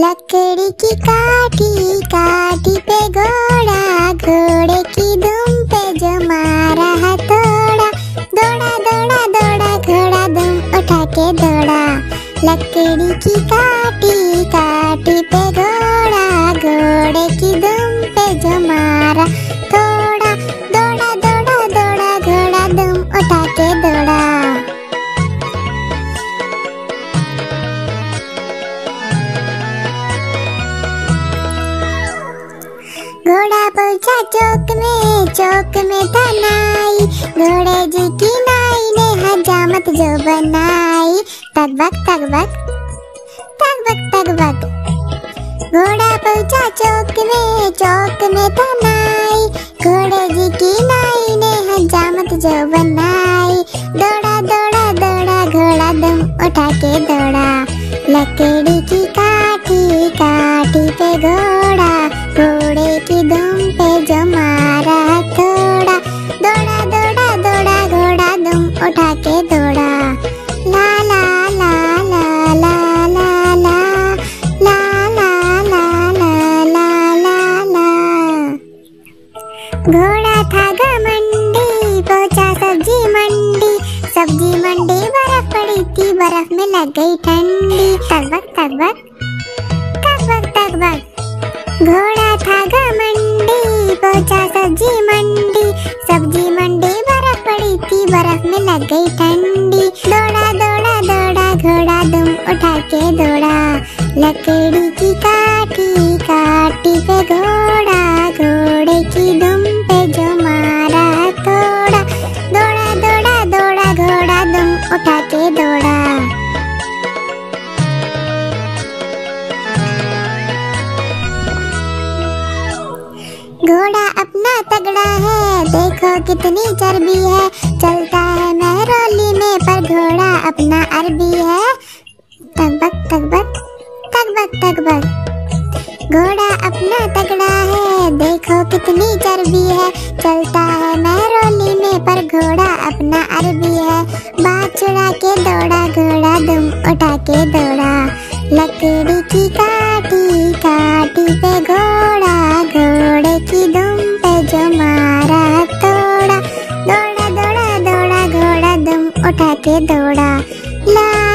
लकड़ी की काठी काठी पे घोड़ा, घोड़े की दुम पे जो मारा थोड़ा। दौड़ा दौड़ा दौड़ा, घोड़ा दुम उठा के दौड़ा। लकड़ी की काठी काठी पे घोड़ा घोड़ा चौक में चौक में था नाई घोड़े जी की नाई ने हजामत जो बनाई। तगबक तगबक तगबक तगबक घोड़ा पहुँचा चौक में चौक में था नाई घोड़े जी की नाई ने हजामत जो बनाई। दौड़ा दौड़ा दौड़ा, घोड़ा दम उठा के दौड़ा। लकड़ी की काठी काठी पे घोड़ा जो मारा थोड़ा दौड़ा दौड़ा दौड़ा घोड़ा दुम उठा के दौड़ा ला ला ला ला ला ला ला ला ला ला ला ला ला ला घोड़ा था मंडी पहुँचा सब्ज़ी मंडी सब्ज़ी मंडी बर्फ़ पड़ी थी बर्फ़ में लग गई ठंडी तगबक तगबक तगबक तगबक घोड़ा था मंडी के दौड़ा, लकड़ी की काटी काटी पे घोड़ा, घोड़े की दुम पे जो मारा थोड़ा दौड़ा दौड़ा दौड़ा, घोड़ा दुम उठा के दौड़ा। घोड़ा अपना तगड़ा है, देखो कितनी चर्बी है। चलता है महरौली में, पर घोड़ा अपना अरबी है। घोड़ा अपना तगड़ा है, देखो कितनी चर्बी है। चलता है महरौली में, पर घोड़ा अपना अरबी है। बात चुरा के दौड़ा, घोड़ा दुम उठा के दौड़ा। लकड़ी की काटी काटी पे घोड़ा, घोड़े की दुम पे जो मारा थोड़ा दौड़ा दौड़ा दौड़ा, घोड़ा दुम उठा के दौड़ा।